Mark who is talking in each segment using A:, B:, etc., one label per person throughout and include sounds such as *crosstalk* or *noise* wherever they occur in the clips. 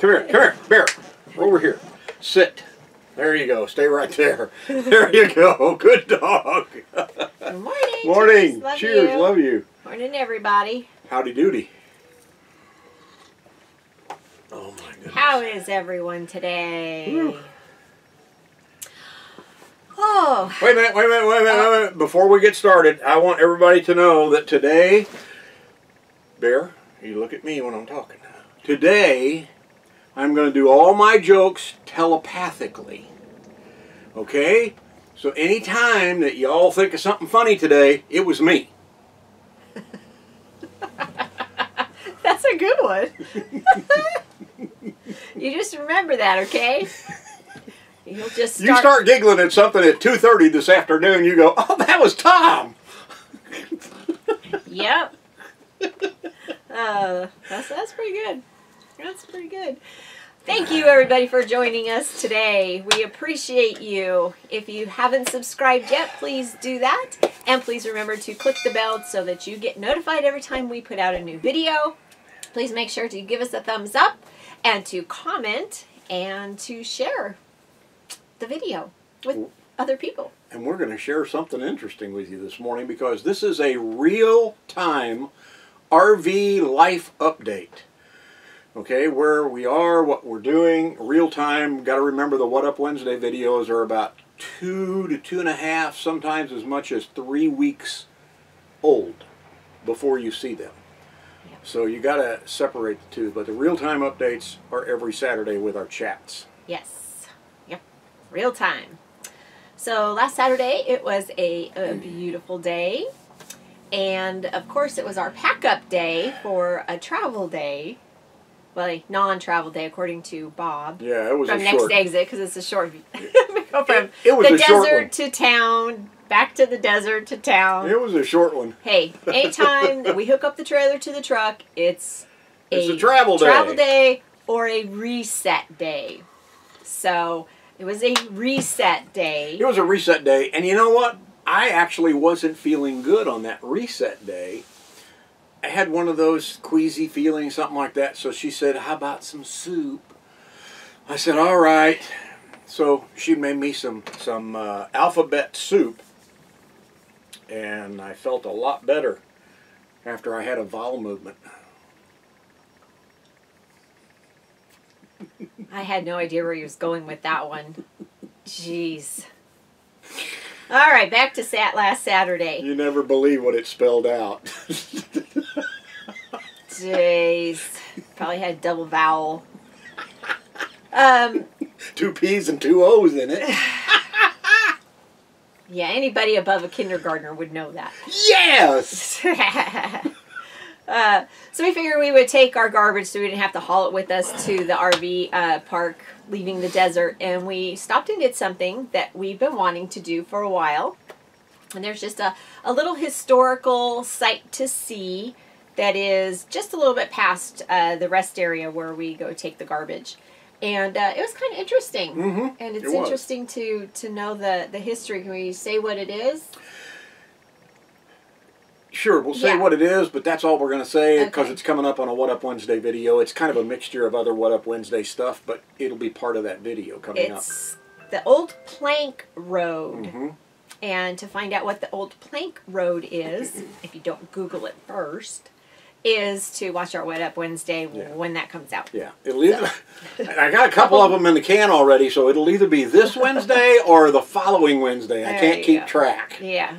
A: Come here, come here, Bear. Over here. Sit. There you go. Stay right there. *laughs* There you go. Good dog.
B: Good morning.
A: Morning.
B: Cheers. Love
A: Cheers.
B: you.
A: Love you.
B: Morning, everybody.
A: Howdy doody. Oh my goodness.
B: How is everyone today?
A: Whew.
B: Oh,
A: Wait a minute, wait a minute, wait a minute, wait a minute. Before we get started, I want everybody to know that today, Bear, you look at me when I'm talking. Today, I'm going to do all my jokes telepathically. Okay? So anytime that y'all think of something funny today, it was me. *laughs*
B: that's a good one. *laughs* you just remember that, okay? You'll just start.
A: You start giggling at something at 2.30 this afternoon, you go, oh, that was Tom.
B: Yep. Uh, that's that's pretty good. That's pretty good. Thank you everybody for joining us today. We appreciate you. If you haven't subscribed yet, please do that. And please remember to click the bell so that you get notified every time we put out a new video. Please make sure to give us a thumbs up and to comment and to share the video with other people.
A: And we're going to share something interesting with you this morning because this is a real time RV life update. Okay, where we are, what we're doing, real time. Got to remember the What Up Wednesday videos are about two to two and a half, sometimes as much as three weeks old before you see them.
B: Yeah.
A: So you got to separate the two. But the real time updates are every Saturday with our chats.
B: Yes. Yep. Real time. So last Saturday it was a, a beautiful day. And of course it was our pack up day for a travel day. Well, a non travel day according to Bob.
A: Yeah, it was
B: From
A: a
B: next
A: short.
B: exit because it's a short *laughs* we go from
A: It- it was
B: the
A: a short
B: desert to town, back to the desert to town.
A: It was a short one.
B: Hey, *laughs* anytime that we hook up the trailer to the truck, it's
A: It's a travel day.
B: travel day or a reset day. So it was a reset day.
A: It was a reset day, and you know what? I actually wasn't feeling good on that reset day. I had one of those queasy feelings, something like that. So she said, "How about some soup?" I said, "All right." So she made me some some uh, alphabet soup, and I felt a lot better after I had a vowel movement.
B: I had no idea where he was going with that one. Jeez. All right, back to sat last Saturday.
A: You never believe what it spelled out.
B: Jeez. Probably had double vowel. Um,
A: two P's and two O's in it. *sighs*
B: yeah, anybody above a kindergartner would know that.
A: Yes. *laughs*
B: uh, so we figured we would take our garbage so we didn't have to haul it with us to the RV uh, park leaving the desert. And we stopped and did something that we've been wanting to do for a while. And there's just a, a little historical site to see that is just a little bit past uh, the rest area where we go take the garbage. And uh, it was kind of interesting.
A: Mm-hmm.
B: And it's
A: It
B: interesting to, to know the, the history. Can we say what it is?
A: Sure, we'll say
B: Yeah.
A: what it is, but that's all we're going to say because
B: Okay.
A: it's coming up on a What Up Wednesday video. It's kind of a mixture of other What Up Wednesday stuff, but it'll be part of that video coming up.
B: It's the Old Plank Road.
A: up. hmm
B: And to find out what the Old Plank Road is, *laughs* if you don't Google it first, is to watch our What Up Wednesday
A: Yeah.
B: when that comes out.
A: Yeah, it'll either. *laughs* I got a couple of them in the can already, so it'll either be this Wednesday or the following Wednesday. I can't keep
B: go.
A: track.
B: Yeah.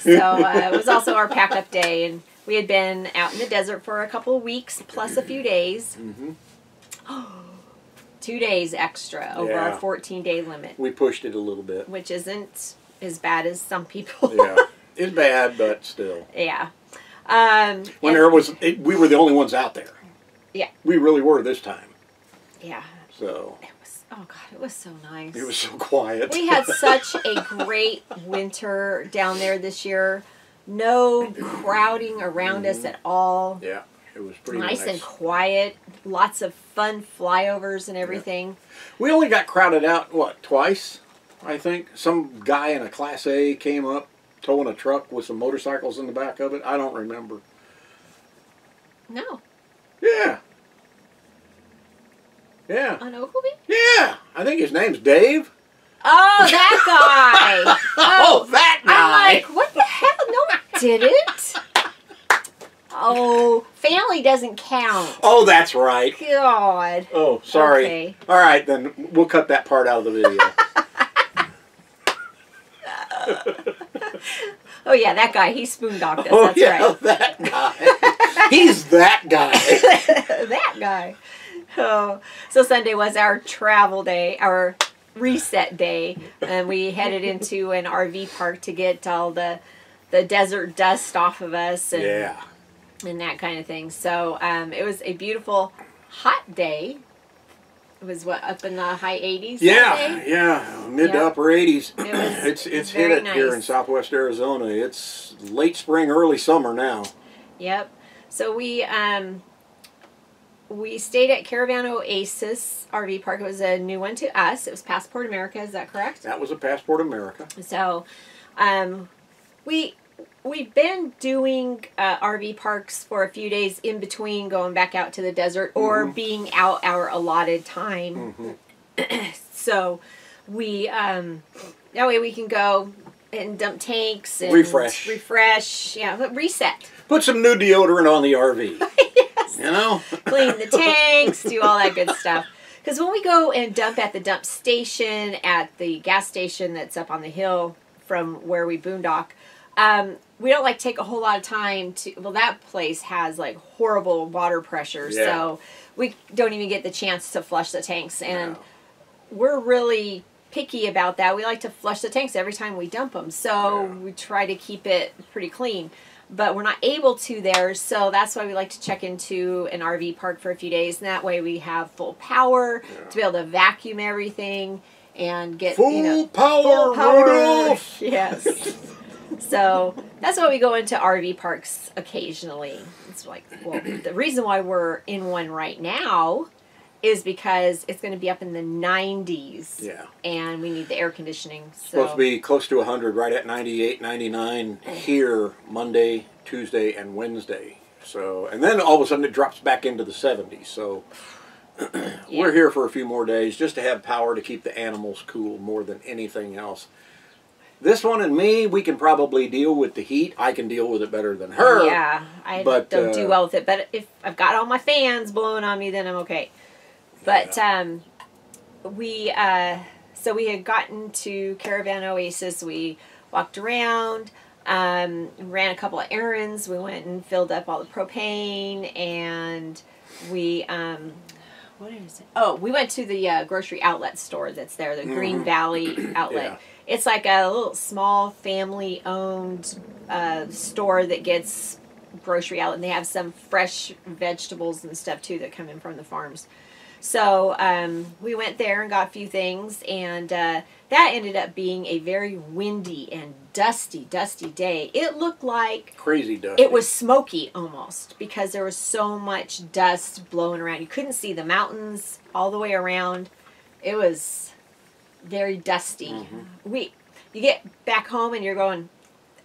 B: So uh, it was also our pack up day, and we had been out in the desert for a couple of weeks plus a few days.
A: hmm *gasps*
B: Two days extra over
A: Yeah.
B: our 14 day limit,
A: We pushed it a little bit.
B: which isn't as bad as some people.
A: Yeah, *laughs* it's bad, but still.
B: yeah. Um,
A: When there was, it, we were the only ones out there.
B: Yeah.
A: We really were this time.
B: yeah.
A: So
B: oh God, it was so nice.
A: it was so quiet.
B: We had *laughs* such a great winter down there this year. No crowding around us mm-hmm. at all.
A: yeah, it was pretty
B: Nice
A: nice.
B: and quiet. Lots of fun flyovers and everything.
A: We only got crowded out what twice, I think. Some guy in a Class A came up towing a truck with some motorcycles in the back of it. I don't remember.
B: No.
A: Yeah, Yeah.
B: on Ogilby?
A: Yeah. I think his name's Dave.
B: Oh, that guy. *laughs*
A: Oh, that guy.
B: I'm like, what the hell? No, it didn't. Oh, family doesn't count.
A: oh, that's right.
B: God.
A: Oh, sorry.
B: Okay.
A: All right, then we'll cut that part out of the video. *laughs*
B: Oh yeah, that guy. He spoondocked us.
A: oh,
B: That's
A: yeah,
B: right.
A: that guy. He's that guy. *laughs*
B: that guy. Oh, so Sunday was our travel day, our reset day, and we headed into an RV park to get all the the desert dust off of us and
A: Yeah.
B: and that kind of thing. So um, it was a beautiful hot day. It was what up in the high 80s. that
A: Yeah, yeah, mid to upper 80s.
B: It was *clears throat*
A: it's it's hit it here in. Southwest Arizona. It's late spring, early summer now.
B: Yep. So we um we stayed at Caravan Oasis RV Park. It was a new one to us. It was Passport America. Is that correct?
A: That was a Passport America.
B: So, um, we we've been doing uh, RV parks for a few days in between going back out to the desert or
A: Mhm.
B: being out our allotted time.
A: hmm *clears throat*
B: So, we um, that way we can go and dump tanks and
A: Refresh.
B: refresh, yeah, reset.
A: Put some new deodorant on the RV. *laughs* You know? *laughs*
B: clean the tanks, do all that good stuff. Because when we go and dump at the dump station, at the gas station that's up on the hill from where we boondock, um, we don't like take a whole lot of time to. Well, that place has like horrible water pressure,
A: Yeah.
B: so we don't even get the chance to flush the tanks, and
A: No.
B: we're really picky about that. We like to flush the tanks every time we dump them, so
A: Yeah.
B: we try to keep it pretty clean. But we're not able to there, so that's why we like to check into an RV park for a few days, and that way we have full power
A: Yeah.
B: to be able to vacuum everything and get
A: Full
B: you know
A: power,
B: full power.
A: Rudolph! *laughs*
B: Yes. so that's why we go into RV parks occasionally. It's like, well, the reason why we're in one right now is because it's going to be up in the 90s
A: Yeah.
B: and we need the air conditioning. So
A: Supposed to be close to 100, right at 98, 99 here Monday, Tuesday, and Wednesday. So, and then all of a sudden it drops back into the 70s. So, *clears throat* we're here for a few more days just to have power to keep the animals cool more than anything else. This one and me, we can probably deal with the heat. I can deal with it better than her.
B: Yeah, I
A: but,
B: don't do
A: uh,
B: well with it. But if I've got all my fans blowing on me, then I'm okay. But um, we uh, so we had gotten to Caravan Oasis. We walked around, um, ran a couple of errands. We went and filled up all the propane, and we um, what is it? Oh, we went to the uh, grocery outlet store that's there, the Green
A: Mhm.
B: Valley *clears throat* outlet.
A: Yeah.
B: It's like a little small family owned uh, store that gets grocery outlet and they have some fresh vegetables and stuff too that come in from the farms. So um, we went there and got a few things, and uh, that ended up being a very windy and dusty, dusty day. It looked like
A: Crazy dusty.
B: it was smoky almost because there was so much dust blowing around. You couldn't see the mountains all the way around. It was very dusty.
A: Mhm.
B: We you get back home and you're going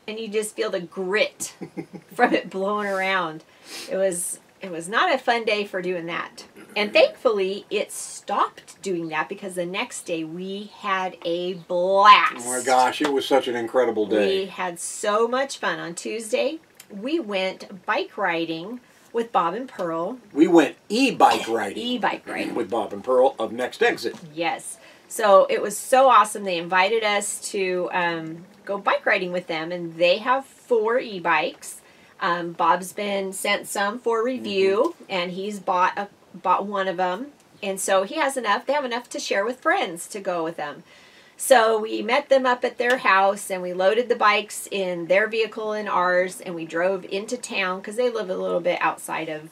B: and you just feel the grit *laughs* from it blowing around. It was it was not a fun day for doing that. And thankfully it stopped doing that because the next day we had a blast.
A: Oh my gosh, it was such an incredible day.
B: We had so much fun on Tuesday. We went bike riding with Bob and Pearl,
A: We went e-bike riding
B: e-bike riding.
A: with Bob and Pearl of Next Exit.
B: Yes. So it was so awesome. They invited us to um, go bike riding with them, and they have four e-bikes. Um, Bob's been sent some for review, and he's bought a, bought one of them, and so he has enough. They have enough to share with friends to go with them. So we met them up at their house, and we loaded the bikes in their vehicle and ours, and we drove into town because they live a little bit outside of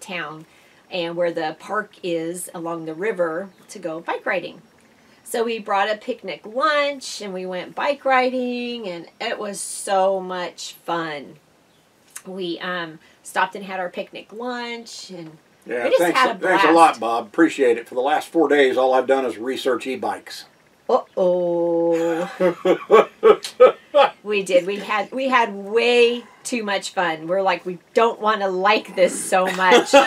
B: town, and where the park is along the river to go bike riding. So we brought a picnic lunch and we went bike riding and it was so much fun. We um, stopped and had our picnic lunch and
A: Yeah, thanks,
B: a
A: thanks a lot, Bob. Appreciate it. For the last four days, all I've done is research e-bikes.
B: uh oh, *laughs* we did. We had we had way too much fun. We're like we don't want to like this so much. *laughs*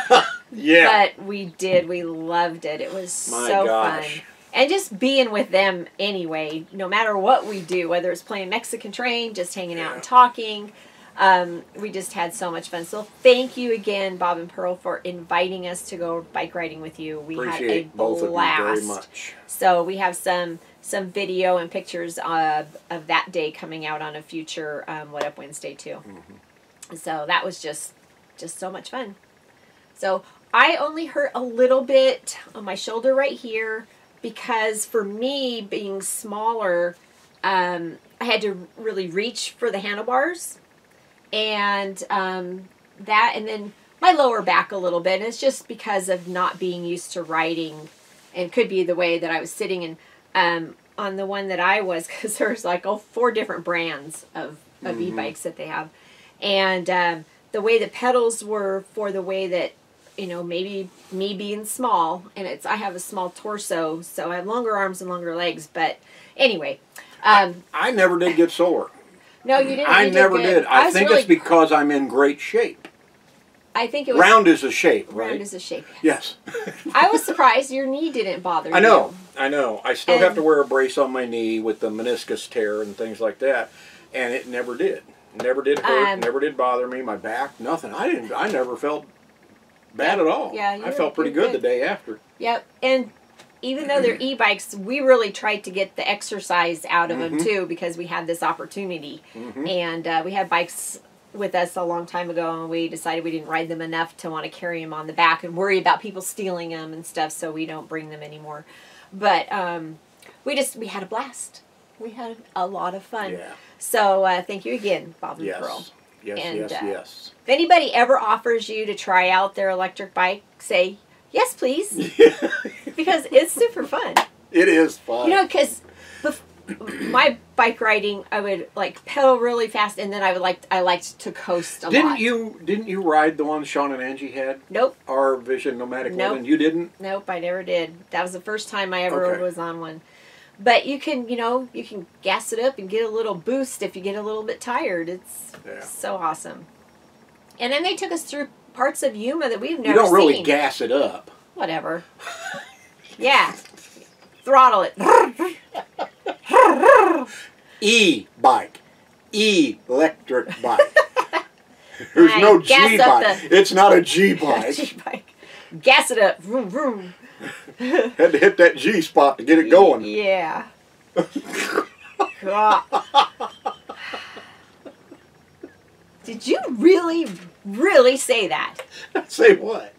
A: Yeah.
B: But we did. We loved it. It was
A: My
B: so
A: gosh.
B: fun. And just being with them anyway, no matter what we do, whether it's playing Mexican Train, just hanging out and talking, um, we just had so much fun. So thank you again, Bob and Pearl, for inviting us to go bike riding with you. We
A: Appreciate
B: had a blast.
A: you very much.
B: So we have some some video and pictures of, of that day coming out on a future um, What Up Wednesday too. So that was just just so much fun. So I only hurt a little bit on my shoulder right here because for me being smaller, um, I had to really reach for the handlebars, and um, that, and then my lower back a little bit. And it's just because of not being used to riding, and could be the way that I was sitting and um, on the one that I was *laughs* because there's like oh four different brands of of e-bikes that they have, and um, the way the pedals were for the way that you know maybe me being small and it's I have a small torso so I have longer arms and longer legs but anyway um,
A: I never did get sore.
B: No you didn't
A: I
B: you
A: never
B: good.
A: did. I,
B: was
A: think
B: really-
A: it's because I'm in great shape.
B: I think it was
A: Round is a shape, right?
B: round is a shape
A: yes.
B: I was surprised your knee didn't bother me. *laughs*
A: I know.
B: you.
A: I know. I still have to wear a brace on my knee with the meniscus tear and things like that, and it never did. Never did hurt.
B: Um,
A: never did bother me. My back, nothing. I didn't. I never felt bad at all.
B: Yeah,
A: I felt pretty good,
B: good.
A: the day after.
B: Yep, and even though they're e-bikes, we really tried to get the exercise out of them
A: Mhm.
B: too because we had this opportunity,
A: Mhm.
B: and uh, we had bikes with us a long time ago, and we decided we didn't ride them enough to want to carry them on the back and worry about people stealing them and stuff, so we don't bring them anymore. But um, we just we had a blast. We had a lot of fun.
A: Yeah.
B: So uh, thank you again, Bob and Pearl.
A: Yes. Yes.
B: And,
A: yes.
B: uh,
A: yes.
B: If anybody ever offers you to try out their electric bike, say yes, please, *laughs* because it's super fun.
A: It is fun.
B: You know, because my bike riding, I would like pedal really fast, and then I would like I liked to coast a
A: didn't
B: lot.
A: you? Didn't you ride the one Sean and Angie had?
B: Nope,
A: Our Vision Nomadic
B: Nope.
A: Living. You didn't.
B: nope, I never did. That was the first time I ever
A: Okay.
B: was on one. But you can, you know, you can gas it up and get a little boost if you get a little bit tired. It's
A: Yeah.
B: so awesome. And then they took us through parts of Yuma that we've never seen.
A: You don't really
B: seen.
A: gas it up.
B: Whatever. *laughs* yeah. Throttle it. *laughs*
A: E bike. E electric bike. *laughs* There's no G
B: up
A: bike.
B: the-
A: It's not a G bike.
B: G-bike. Gas it up. Vroom, vroom.
A: Had to hit that G spot to get it going.
B: Yeah. Did you really, really say that? *laughs*
A: Say what?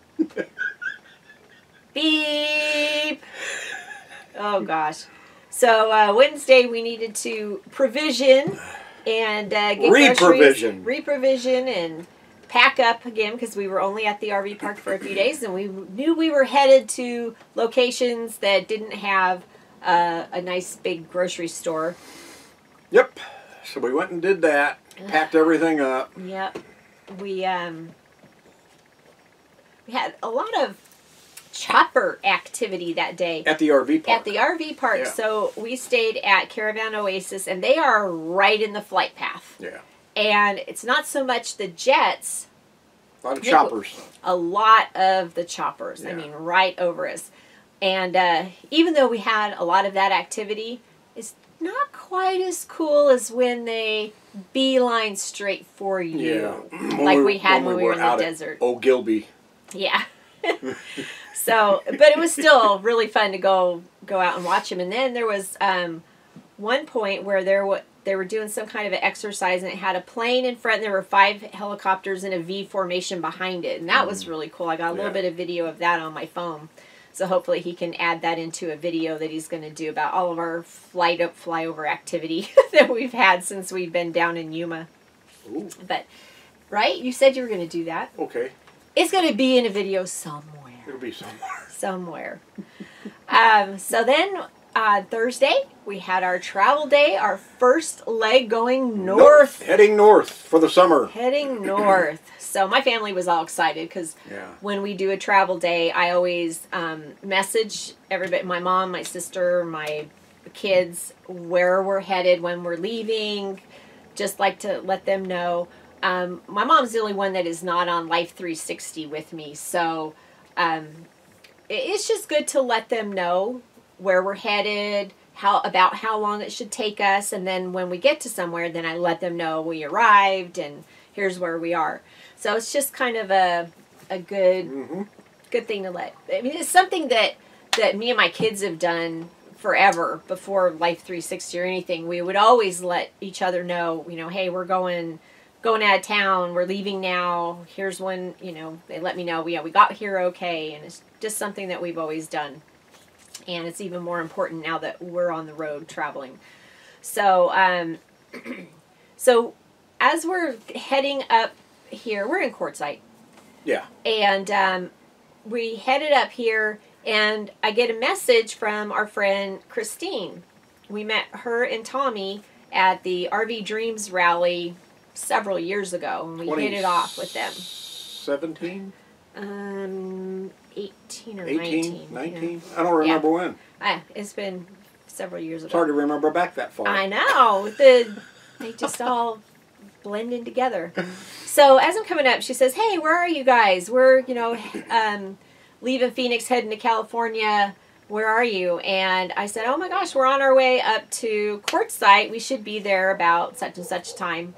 B: Beep. Oh gosh. So uh, Wednesday we needed to provision and uh, get
A: Reprovision.
B: groceries, reprovision, and pack up again because we were only at the RV park for a few days, and we knew we were headed to locations that didn't have uh, a nice big grocery store.
A: Yep. So we went and did that. Packed everything up.
B: Yep. We um we had a lot of chopper activity that day.
A: At the RV park.
B: at the RV park.
A: Yeah.
B: So we stayed at Caravan Oasis, and they are right in the flight path.
A: Yeah.
B: And it's not so much the jets,
A: A lot of choppers.
B: a lot of the choppers. I mean, right over us. And uh, even though we had a lot of that activity, it's not quite as cool as when they beeline straight for you.
A: Yeah.
B: Like *clears throat* we had when we were in the desert.
A: Oh, Gilby.
B: Yeah. *laughs* so, but it was still really fun to go go out and watch them. And then there was um, one point where there wa they were doing some kind of an exercise, and it had a plane in front. And there were five helicopters in a V formation behind it, and that was really cool. I got a little
A: Mm. Yeah.
B: bit of video of that on my phone. So hopefully he can add that into a video that he's going to do about all of our flight up flyover activity *laughs* that we've had since we've been down in Yuma.
A: Ooh.
B: But right, you said you were going to do that.
A: Okay.
B: It's going to be in a video somewhere.
A: It'll be somewhere. *laughs*
B: Somewhere. um, so then uh, Thursday, we had our travel day, our first leg going north,
A: Heading north for the summer.
B: heading north. So my family was all excited because
A: Yeah.
B: when we do a travel day, I always um, message everybody, my mom, my sister, my kids, where we're headed, when we're leaving, just like to let them know. Um, my mom's the only one that is not on Life 360 with me, so um, it's just good to let them know where we're headed, how about how long it should take us, and then when we get to somewhere, then I let them know we arrived and here's where we are. So it's just kind of a a good
A: hmm
B: good thing to let. I mean, it's something that that me and my kids have done forever before Life 360 or anything. We would always let each other know, you know, hey, we're going going out of town. We're leaving now. Here's when you know they let me know. We yeah, we got here okay, and it's just something that we've always done. And it's even more important now that we're on the road traveling. So, um, *clears throat* so as we're heading up here, we're in Quartzsite
A: Yeah.
B: and um, we headed up here and i get a message from our friend christine we met her and tommy at the rv dreams rally several years ago and we hit it off with them
A: 17,
B: um 18 or
A: 18,
B: 19
A: 19? I don't remember when.
B: yeah. ah, it's been several years
A: It's
B: ago
A: hard to remember back that far.
B: I know. The they just all blend in together. So as I'm coming up, she says, "Hey, where are you guys? We're you know um, leaving Phoenix, heading to California. Where are you?" And I said, "Oh my gosh, we're on our way up to Quartzsite. We should be there about such and such time."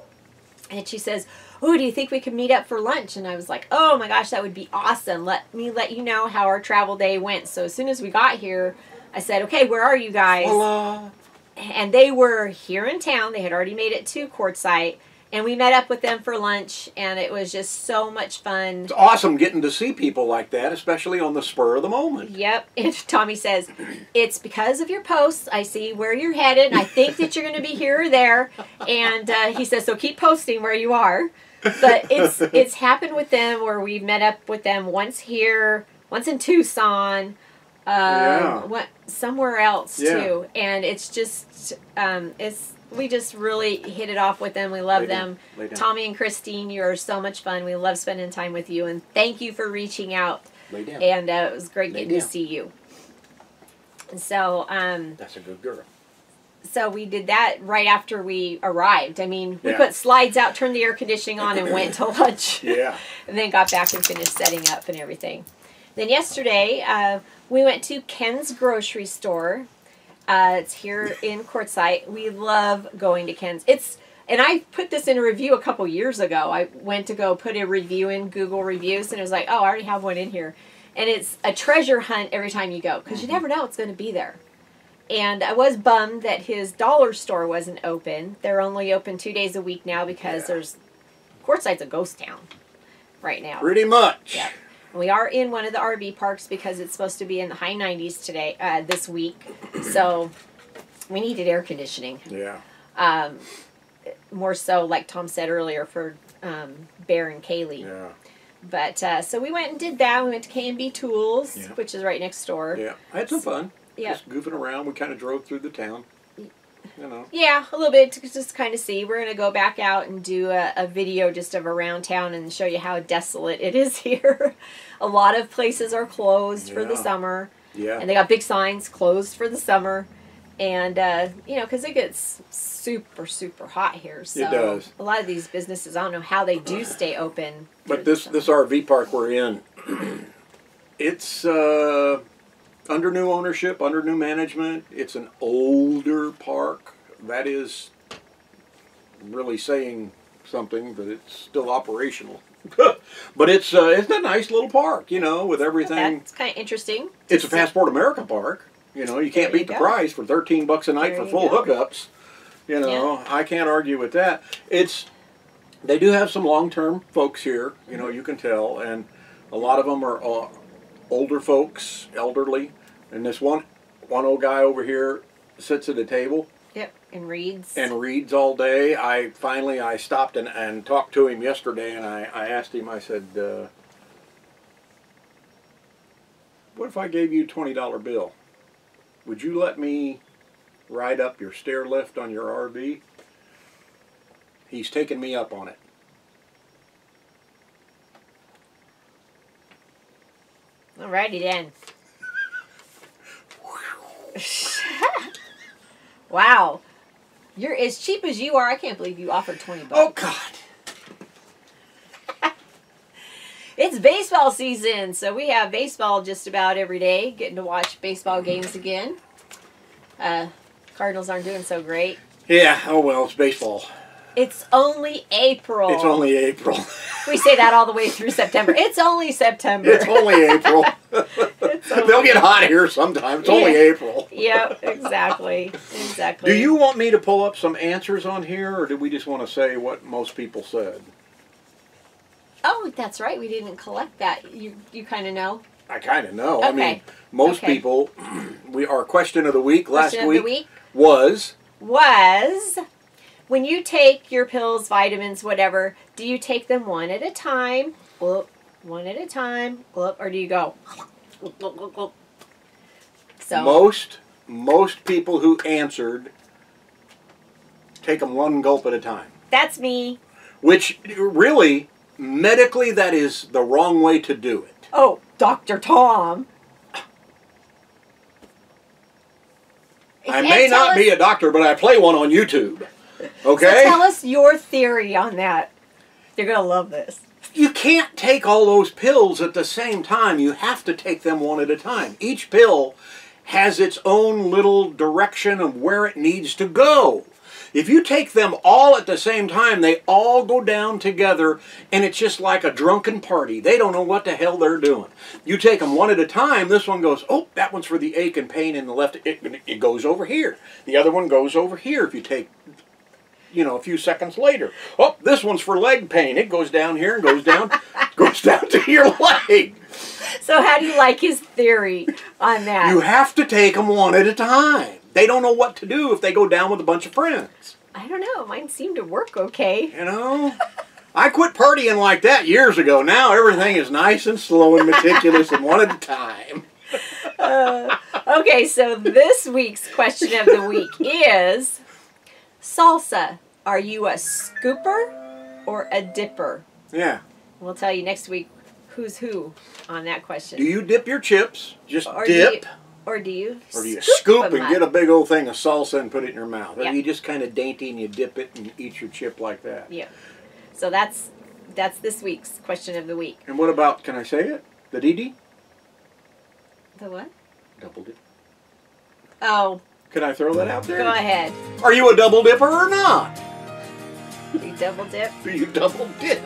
B: And she says, "Oh, do you think we could meet up for lunch?" And I was like, "Oh my gosh, that would be awesome. Let me let you know how our travel day went." So as soon as we got here, I said, "Okay, where are you guys?"
A: Voila.
B: and they were here in town. They had already made it to Quartzsite, and we met up with them for lunch, and it was just so much fun.
A: It's awesome getting to see people like that, especially on the spur of the moment.
B: Yep. *laughs* And Tommy says, It's because of your posts. I see where you're headed, and I think that you're going to be here or there. And uh, he says, So keep posting where you are. But it's it's happened with them where we've met up with them once here, once in Tucson, um,
A: Yeah.
B: what somewhere else
A: Yeah.
B: too. And it's just um, it's we just really hit it off with them. We love them.
A: Down.
B: Tommy and Christine, you are so much fun. We love spending time with you, and thank you for reaching out
A: Lay down.
B: and uh, it was great
A: Lay
B: getting to see you. And so, um,
A: That's a good girl.
B: So we did that right after we arrived. I mean, we
A: Yeah.
B: put slides out, turned the air conditioning on, and went to lunch, *laughs*
A: Yeah. *laughs*
B: and then got back and finished setting up and everything. Then yesterday, uh, we went to Ken's grocery store. Uh, it's here *laughs* in Quartzsite. We love going to Ken's. It's and I put this in a review a couple years ago. I went to go put a review in Google reviews, and it was like, oh, I already have one in here. And it's a treasure hunt every time you go because you never know what's going to be there. And I was bummed that his dollar store wasn't open. They're only open two days a week now because
A: Yeah.
B: there's Quartzsite's a ghost town right now.
A: Pretty much.
B: Yeah. We are in one of the RV parks because it's supposed to be in the high 90s today, uh, this week. *clears throat* So we needed air conditioning.
A: Yeah.
B: Um, more so, like Tom said earlier, for um, Bear and Kaylee.
A: Yeah.
B: But uh, so we went and did that. We went to K&B Tools,
A: Yeah.
B: which is right next door.
A: Yeah. I had some fun.
B: Yeah.
A: Just goofing around. We kind of drove through the town. You know.
B: Yeah, a little bit to just kind of see. We're gonna go back out and do a, a video just of around town and show you how desolate it is *laughs* here. a lot of places are closed for the summer,
A: Yeah.
B: and they got big signs closed for the summer. And uh, you know, because it gets super super hot here, so
A: does.
B: a lot of these businesses, I don't know how they do stay open.
A: But this this RV park we're in, *clears throat* it's uh, under new ownership, under new management. It's an older park. That is really saying something, but it's still operational. *laughs* but it's uh, it's a nice little park, you know, with everything.
B: That's kind of interesting.
A: It's a Passport America park. You know, you can't
B: There you
A: beat the
B: go.
A: price for thirteen bucks a night
B: There
A: for full
B: go.
A: hookups. You know, I can't argue with that. It's they do have some long term folks here. You know, you can tell, and a lot of them are uh, older folks, elderly, and this one one old guy over here sits at a table
B: Yep, and reads.
A: and reads all day. I finally I stopped and, and talked to him yesterday, and I, I asked him. I said, uh, "What if I gave you a twenty dollar bill? Would you let me ride up your stair lift on your RV?" He's taken me up on it.
B: Alrighty then. *laughs* wow. You're as cheap as you are. I can't believe you offered 20 bucks.
A: Oh God! *laughs*
B: It's baseball season. So we have baseball just about every day. Getting to watch baseball games again. Uh, Cardinals aren't doing so great.
A: Yeah. Oh well, it's baseball.
B: It's only April.
A: It's only April. *laughs*
B: We say that all the way through September. It's only September.
A: it's only April.
B: It's *laughs* *laughs*
A: They'll get hot here sometime. It's only April.
B: Yep, exactly. Exactly.
A: Do you want me to pull up some answers on here, or do we just want to say what most people said?
B: Oh, that's right. We didn't collect that. You you kind of know.
A: I kind of know. I mean, most
B: Okay.
A: people. *clears throat* We our question of the week last
B: Question
A: week,
B: the week
A: was
B: was when you take your pills, vitamins, whatever, do you take them one at a time? One at a time, or do you go? So
A: most most people who answered take them one gulp at a time.
B: that's me.
A: Which really, medically, that is the wrong way to do it.
B: Oh, Dr. Tom.
A: I may not be a doctor, but I play one on YouTube. *laughs*
B: So
A: Okay?
B: tell us your theory on that. You're gonna love this.
A: You can't take all those pills at the same time. You have to take them one at a time. Each pill has its own little direction of where it needs to go. If you take them all at the same time, they all go down together, and it's just like a drunken party. They don't know what the hell they're doing. You take them one at a time, this one goes, oh, that one's for the ache and pain in the left, it, it goes over here. The other one goes over here if you take you know, a few seconds later. Oh, this one's for leg pain. It goes down here and goes down, *laughs* goes down to your leg.
B: So how do you like his theory on that?
A: You have to take them one at a time. They don't know what to do if they go down with a bunch of friends.
B: I don't know. Mine seemed to work okay.
A: You know? I quit partying like that years ago. Now everything is nice and slow and meticulous and one at a time.
B: Uh, okay, so this week's question of the week *laughs* is salsa. Are you a scooper or a dipper?
A: Yeah.
B: We'll tell you next week who's who on that question.
A: Do you dip your chips? Just
B: or do
A: dip.
B: you, or do you
A: Or do you scoop
B: them
A: and
B: up?
A: get a big old thing of salsa and put it in your mouth? Or
B: Yeah.
A: do you just kind of dainty and you dip it and eat your chip like that?
B: Yeah. So that's that's this week's question of the week.
A: And what about, can I say it? The DD?
B: The what?
A: Double dip.
B: Oh,
A: Can I throw that out there?
B: go ahead.
A: Are you a double dipper or not?
B: Do You double dip.
A: Do *laughs* you double dip?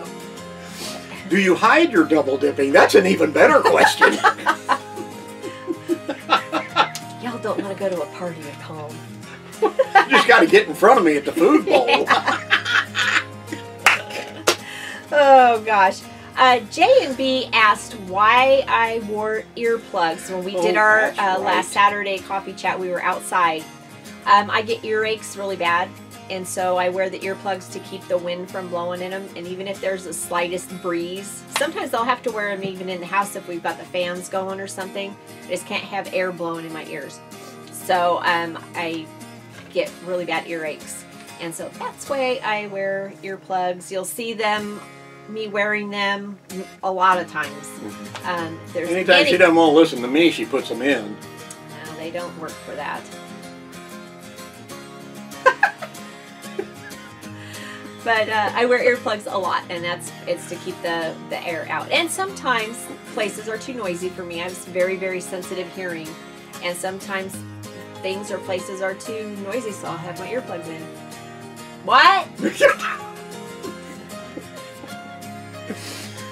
A: Do you hide your double dipping? That's an even better question. *laughs*
B: Y'all don't want to go to a party at home.
A: you just got to get in front of me at the food bowl. *laughs*
B: Oh gosh. Uh, J and B asked why I wore earplugs when we did
A: Oh,
B: our uh,
A: right.
B: last Saturday coffee chat. We were outside. Um, I get earaches really bad, and so I wear the earplugs to keep the wind from blowing in them. And even if there's the slightest breeze, sometimes I'll have to wear them even in the house if we've got the fans going or something. I just can't have air blowing in my ears. So um, I get really bad earaches. And so that's why I wear earplugs. You'll see them, me wearing them a lot of times. Um, there's
A: Anytime
B: any-
A: she doesn't want to listen to me, she puts them in.
B: No, they don't work for that. *laughs* but uh, I wear earplugs a lot, and that's it's to keep the the air out. And sometimes places are too noisy for me. I have very very sensitive hearing, and sometimes things or places are too noisy, so I'll have my earplugs in. What? *laughs*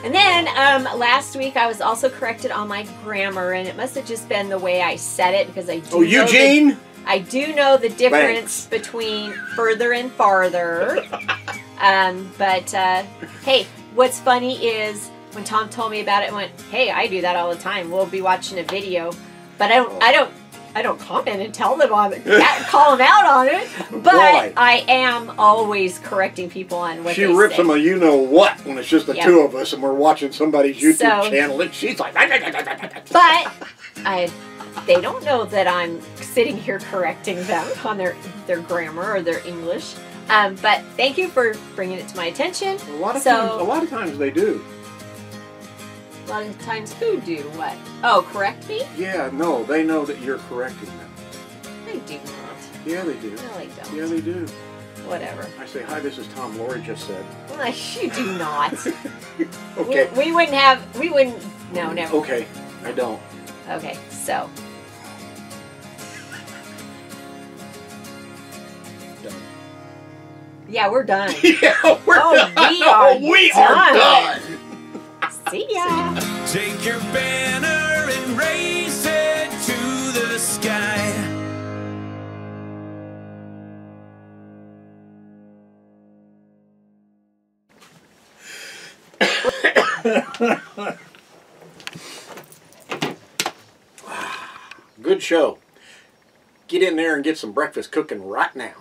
B: And then um, last week I was also corrected on my grammar, and it must have just been the way I said it because I do
A: oh,
B: know the-
A: Eugene?
B: I do know the difference between further and farther. *laughs* um, but uh, hey, what's funny is when Tom told me about it, I went, "Hey, I do that all the time. We'll be watching a video, but I don't, I don't, I don't comment and tell them on it, *laughs* call them out on it. But. I am always correcting people on what
A: She
B: they
A: rips
B: say.
A: them a you know what when it's just the
B: Yeah.
A: two of us and we're watching somebody's YouTube
B: So-
A: channel and she's like,
B: but I they don't know that I'm sitting here correcting them on their their grammar or their English. Um, but thank you for bringing it to my attention.
A: a lot of
B: So-
A: times, a lot of times they do.
B: A lot of times, who do what? Oh, correct me?
A: Yeah, no, they know that you're correcting them.
B: They do not.
A: Yeah, they do.
B: No, they don't.
A: Yeah, they do.
B: Whatever.
A: I say, hi, this is Tom. Lori just said.
B: Like, *laughs* you do not. *laughs*
A: Okay.
B: We, we wouldn't have. We wouldn't. No, never.
A: Okay. I don't.
B: Okay, so
A: Done.
B: yeah, we're done. *laughs*
A: Yeah, we're
B: Oh,
A: done.
B: we oh, are
A: we
B: done.
A: are done.
B: See ya.
C: Take your banner and raise it to the sky.
A: Good show. Get in there and get some breakfast cooking right now.